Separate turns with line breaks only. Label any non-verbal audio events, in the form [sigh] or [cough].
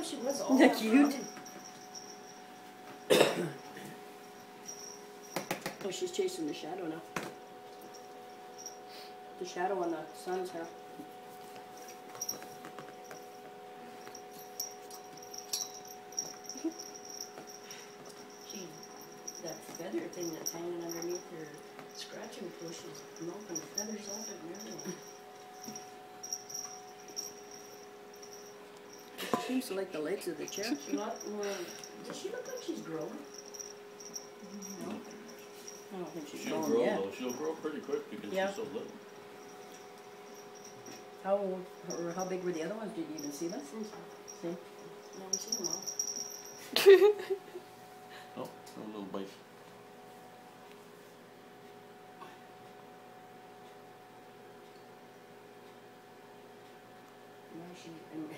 how she was all
Isn't
that
cute? Oh, she's chasing the shadow now. The shadow on the sun's hair. [laughs]
She, that feather thing that's hanging underneath her scratching post, she's milking the feathers off it
seems to like the legs of the chair.
She lot does she look like she's growing? No?
I don't think she's
She'll
grown
grow
yet.
though, she'll grow pretty quick because
Yeah.
she's so little.
How old, or how big were the other ones? Did you even see them?
Since,
See?
never seen them all. [laughs]
Oh, a little bite.
Now she, and